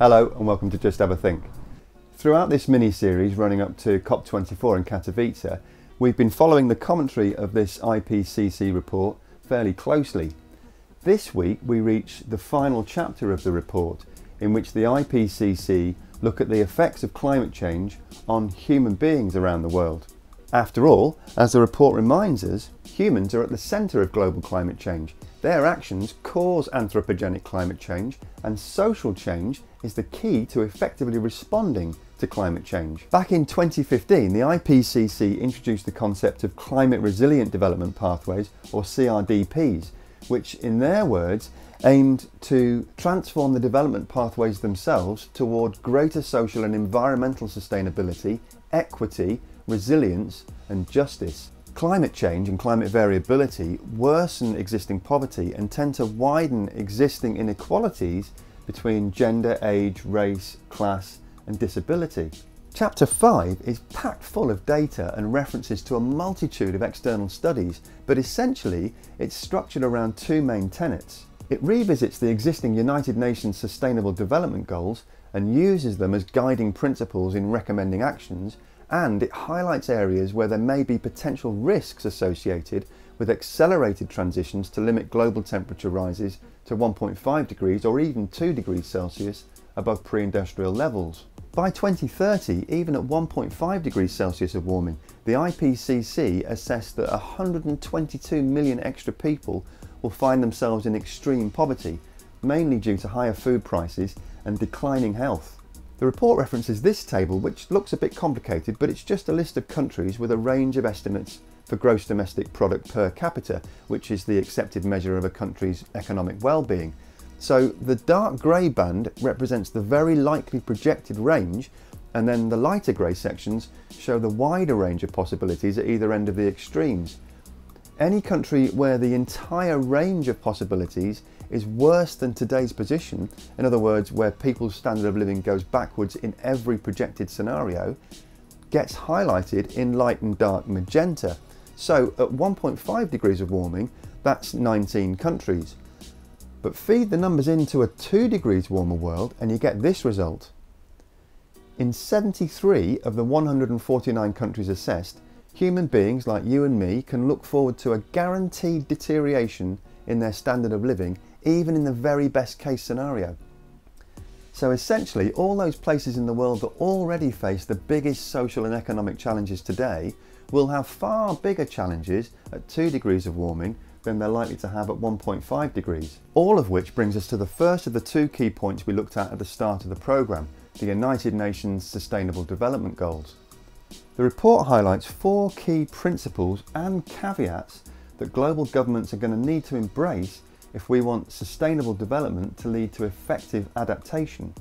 Hello and welcome to Just Have a Think. Throughout this mini series running up to COP24 in Katowice, we've been following the commentary of this IPCC report fairly closely. This week we reach the final chapter of the report in which the IPCC look at the effects of climate change on human beings around the world. After all, as the report reminds us, humans are at the centre of global climate change their actions cause anthropogenic climate change, and social change is the key to effectively responding to climate change. Back in 2015, the IPCC introduced the concept of climate resilient development pathways, or CRDPs, which, in their words, aimed to transform the development pathways themselves toward greater social and environmental sustainability, equity, resilience, and justice. Climate change and climate variability worsen existing poverty and tend to widen existing inequalities between gender, age, race, class, and disability. Chapter 5 is packed full of data and references to a multitude of external studies, but essentially it's structured around two main tenets. It revisits the existing United Nations Sustainable Development Goals and uses them as guiding principles in recommending actions and it highlights areas where there may be potential risks associated with accelerated transitions to limit global temperature rises to 1.5 degrees or even 2 degrees Celsius above pre-industrial levels. By 2030, even at 1.5 degrees Celsius of warming, the IPCC assessed that 122 million extra people will find themselves in extreme poverty, mainly due to higher food prices and declining health. The report references this table, which looks a bit complicated, but it's just a list of countries with a range of estimates for gross domestic product per capita, which is the accepted measure of a country's economic well-being. So the dark grey band represents the very likely projected range, and then the lighter grey sections show the wider range of possibilities at either end of the extremes. Any country where the entire range of possibilities is worse than today's position, in other words, where people's standard of living goes backwards in every projected scenario, gets highlighted in light and dark magenta. So at 1.5 degrees of warming, that's 19 countries. But feed the numbers into a 2 degrees warmer world and you get this result. In 73 of the 149 countries assessed, human beings like you and me can look forward to a guaranteed deterioration in their standard of living even in the very best case scenario. So essentially, all those places in the world that already face the biggest social and economic challenges today will have far bigger challenges at 2 degrees of warming than they're likely to have at 1.5 degrees. All of which brings us to the first of the two key points we looked at at the start of the programme, the United Nations Sustainable Development Goals. The report highlights four key principles and caveats that global governments are going to need to embrace if we want sustainable development to lead to effective adaptation.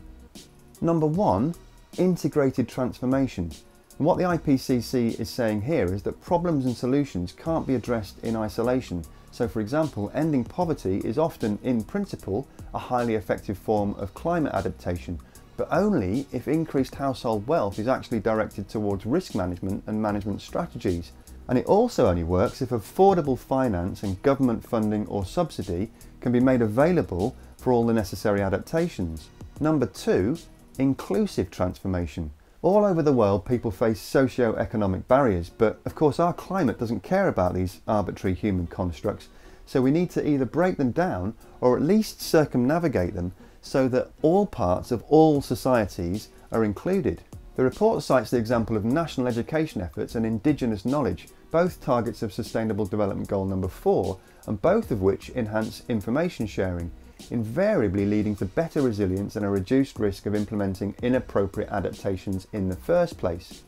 Number one, integrated transformation. And what the IPCC is saying here is that problems and solutions can't be addressed in isolation. So for example, ending poverty is often, in principle, a highly effective form of climate adaptation, but only if increased household wealth is actually directed towards risk management and management strategies. And it also only works if affordable finance and government funding or subsidy can be made available for all the necessary adaptations. Number two, inclusive transformation. All over the world, people face socio-economic barriers, but of course our climate doesn't care about these arbitrary human constructs, so we need to either break them down or at least circumnavigate them so that all parts of all societies are included. The report cites the example of national education efforts and indigenous knowledge, both targets of Sustainable Development Goal number 4, and both of which enhance information sharing, invariably leading to better resilience and a reduced risk of implementing inappropriate adaptations in the first place.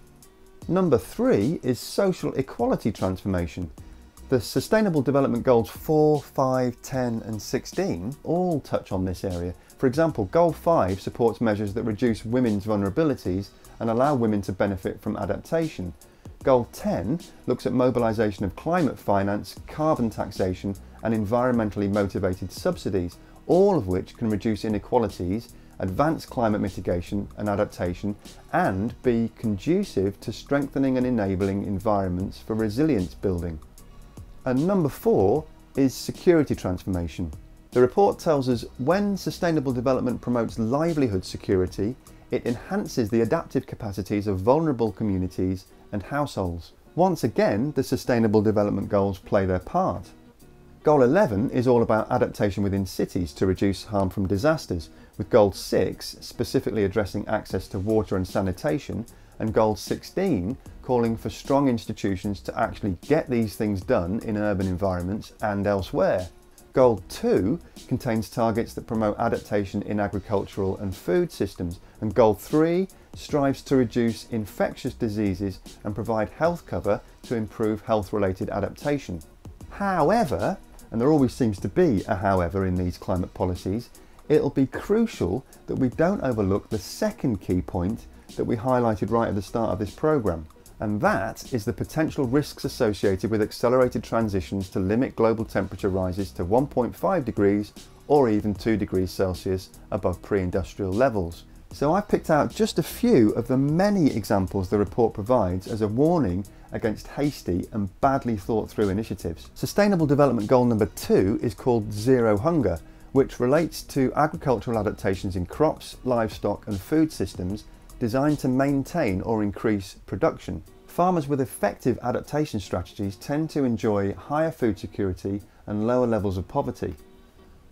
Number 3 is social equality transformation. The Sustainable Development Goals 4, 5, 10 and 16 all touch on this area. For example, Goal 5 supports measures that reduce women's vulnerabilities and allow women to benefit from adaptation. Goal 10 looks at mobilisation of climate finance, carbon taxation and environmentally motivated subsidies, all of which can reduce inequalities, advance climate mitigation and adaptation and be conducive to strengthening and enabling environments for resilience building. And number four is security transformation. The report tells us when sustainable development promotes livelihood security, it enhances the adaptive capacities of vulnerable communities and households. Once again, the Sustainable Development Goals play their part. Goal 11 is all about adaptation within cities to reduce harm from disasters, with Goal 6 specifically addressing access to water and sanitation, and Goal 16 calling for strong institutions to actually get these things done in urban environments and elsewhere. Goal 2 contains targets that promote adaptation in agricultural and food systems, and Goal 3 strives to reduce infectious diseases and provide health cover to improve health related adaptation. However, and there always seems to be a however in these climate policies, it'll be crucial that we don't overlook the second key point that we highlighted right at the start of this programme and that is the potential risks associated with accelerated transitions to limit global temperature rises to 1.5 degrees or even 2 degrees Celsius above pre-industrial levels. So I've picked out just a few of the many examples the report provides as a warning against hasty and badly thought through initiatives. Sustainable Development Goal number two is called Zero Hunger, which relates to agricultural adaptations in crops, livestock and food systems designed to maintain or increase production. Farmers with effective adaptation strategies tend to enjoy higher food security and lower levels of poverty.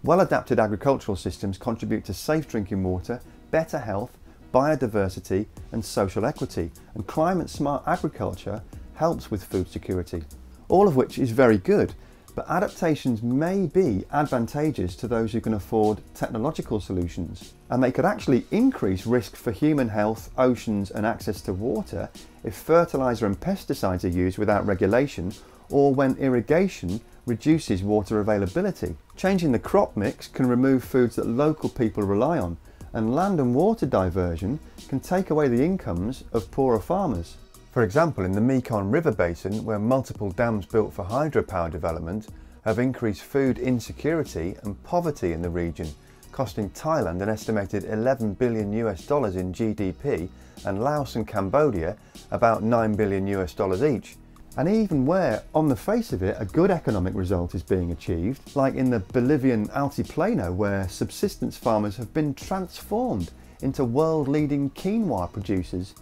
Well adapted agricultural systems contribute to safe drinking water, better health, biodiversity and social equity and climate smart agriculture helps with food security. All of which is very good but adaptations may be advantageous to those who can afford technological solutions, and they could actually increase risk for human health, oceans, and access to water if fertiliser and pesticides are used without regulation or when irrigation reduces water availability. Changing the crop mix can remove foods that local people rely on, and land and water diversion can take away the incomes of poorer farmers. For example, in the Mekong River Basin, where multiple dams built for hydropower development have increased food insecurity and poverty in the region, costing Thailand an estimated 11 billion US dollars in GDP and Laos and Cambodia about 9 billion US dollars each. And even where, on the face of it, a good economic result is being achieved, like in the Bolivian Altiplano where subsistence farmers have been transformed into world-leading quinoa producers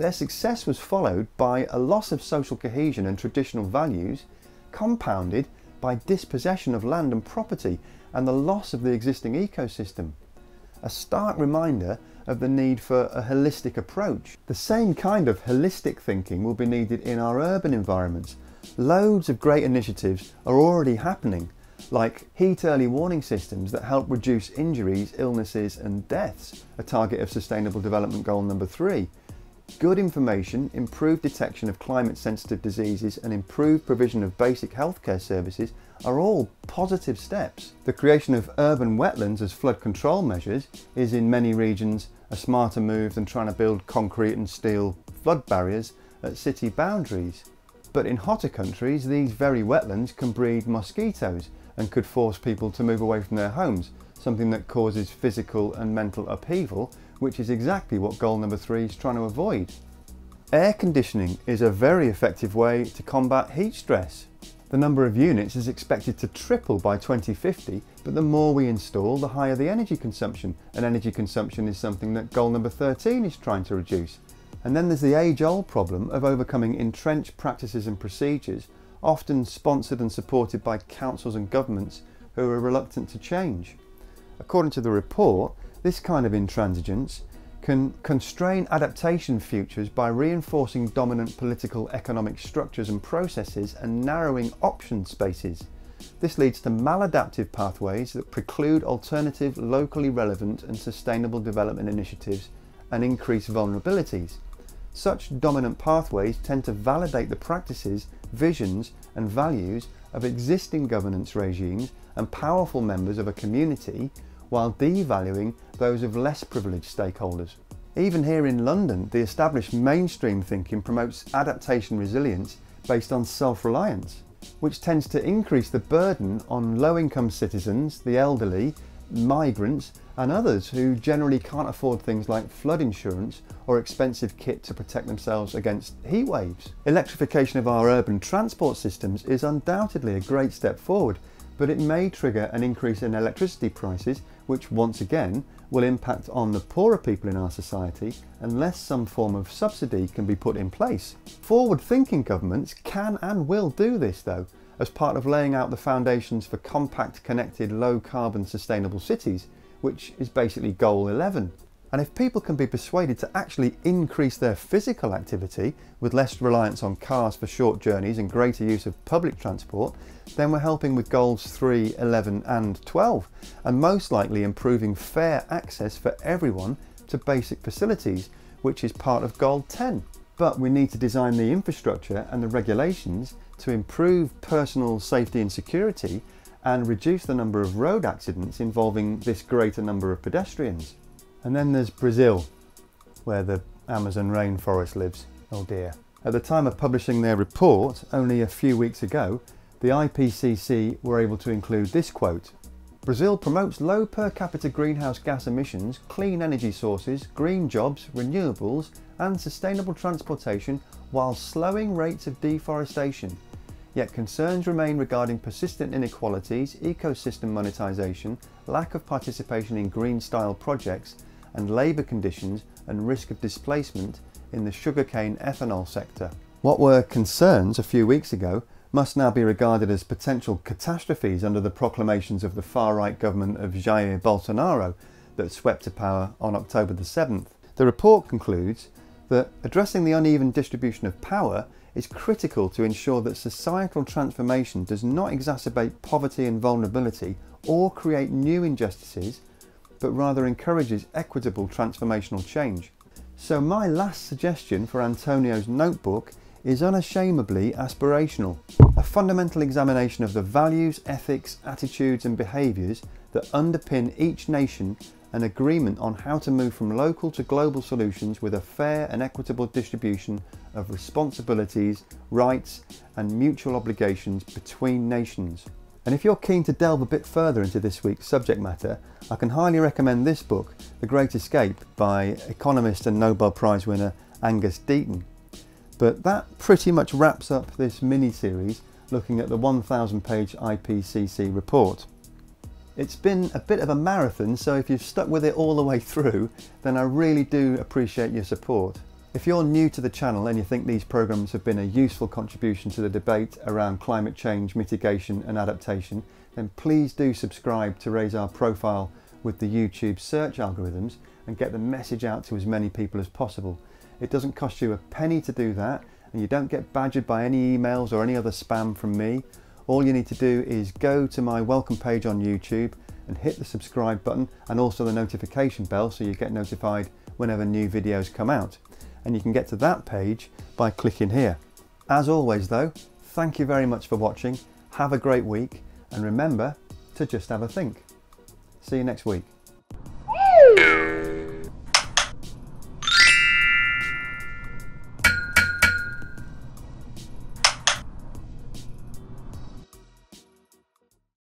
their success was followed by a loss of social cohesion and traditional values, compounded by dispossession of land and property and the loss of the existing ecosystem. A stark reminder of the need for a holistic approach. The same kind of holistic thinking will be needed in our urban environments. Loads of great initiatives are already happening, like heat early warning systems that help reduce injuries, illnesses and deaths, a target of Sustainable Development Goal number three, Good information, improved detection of climate sensitive diseases and improved provision of basic healthcare services are all positive steps. The creation of urban wetlands as flood control measures is in many regions a smarter move than trying to build concrete and steel flood barriers at city boundaries. But in hotter countries, these very wetlands can breed mosquitoes and could force people to move away from their homes, something that causes physical and mental upheaval which is exactly what goal number three is trying to avoid. Air conditioning is a very effective way to combat heat stress. The number of units is expected to triple by 2050, but the more we install, the higher the energy consumption, and energy consumption is something that goal number 13 is trying to reduce. And then there's the age-old problem of overcoming entrenched practices and procedures, often sponsored and supported by councils and governments who are reluctant to change. According to the report, this kind of intransigence can constrain adaptation futures by reinforcing dominant political economic structures and processes and narrowing option spaces. This leads to maladaptive pathways that preclude alternative, locally relevant and sustainable development initiatives and increase vulnerabilities. Such dominant pathways tend to validate the practices, visions and values of existing governance regimes and powerful members of a community while devaluing those of less privileged stakeholders. Even here in London, the established mainstream thinking promotes adaptation resilience based on self-reliance, which tends to increase the burden on low-income citizens, the elderly, migrants and others who generally can't afford things like flood insurance or expensive kit to protect themselves against heat waves. Electrification of our urban transport systems is undoubtedly a great step forward but it may trigger an increase in electricity prices, which once again will impact on the poorer people in our society unless some form of subsidy can be put in place. Forward thinking governments can and will do this though, as part of laying out the foundations for compact, connected, low carbon, sustainable cities, which is basically Goal 11. And if people can be persuaded to actually increase their physical activity with less reliance on cars for short journeys and greater use of public transport, then we're helping with goals 3, 11 and 12 and most likely improving fair access for everyone to basic facilities, which is part of goal 10. But we need to design the infrastructure and the regulations to improve personal safety and security and reduce the number of road accidents involving this greater number of pedestrians. And then there's Brazil, where the Amazon rainforest lives. Oh dear. At the time of publishing their report, only a few weeks ago, the IPCC were able to include this quote. Brazil promotes low per capita greenhouse gas emissions, clean energy sources, green jobs, renewables and sustainable transportation while slowing rates of deforestation. Yet concerns remain regarding persistent inequalities, ecosystem monetisation, lack of participation in green style projects and labour conditions and risk of displacement in the sugarcane ethanol sector. What were concerns a few weeks ago must now be regarded as potential catastrophes under the proclamations of the far-right government of Jair Bolsonaro that swept to power on October the 7th. The report concludes that addressing the uneven distribution of power is critical to ensure that societal transformation does not exacerbate poverty and vulnerability or create new injustices but rather encourages equitable transformational change. So my last suggestion for Antonio's notebook is unashamedly aspirational, a fundamental examination of the values, ethics, attitudes and behaviours that underpin each nation an agreement on how to move from local to global solutions with a fair and equitable distribution of responsibilities, rights and mutual obligations between nations. And if you're keen to delve a bit further into this week's subject matter, I can highly recommend this book, The Great Escape by economist and Nobel Prize winner Angus Deaton. But that pretty much wraps up this mini-series looking at the 1000 page IPCC report. It's been a bit of a marathon, so if you've stuck with it all the way through, then I really do appreciate your support. If you're new to the channel and you think these programmes have been a useful contribution to the debate around climate change mitigation and adaptation, then please do subscribe to raise our profile with the YouTube search algorithms and get the message out to as many people as possible. It doesn't cost you a penny to do that and you don't get badgered by any emails or any other spam from me. All you need to do is go to my welcome page on YouTube and hit the subscribe button and also the notification bell so you get notified whenever new videos come out and you can get to that page by clicking here. As always though, thank you very much for watching, have a great week and remember to just have a think. See you next week.